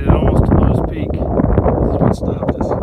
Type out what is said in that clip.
made it almost to Lowe's Peak. This is what stopped us.